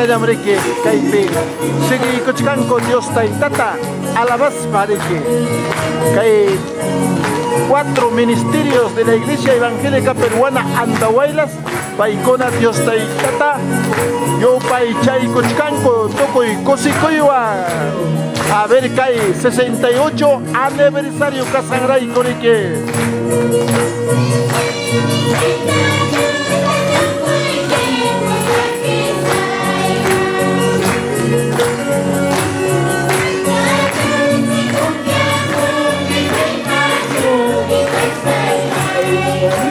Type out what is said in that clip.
hinallamriki kaypi siguikuchkanku Dios taytata alabas pariki kay cuatro ministerios de la Iglesia Evangélica Peruana Andahuaylas. Paikona Dios taytata yo pay chay kuchkanku tukuy kusikuiwa a ver kay 68 aniversario kasanrayku niki Amen.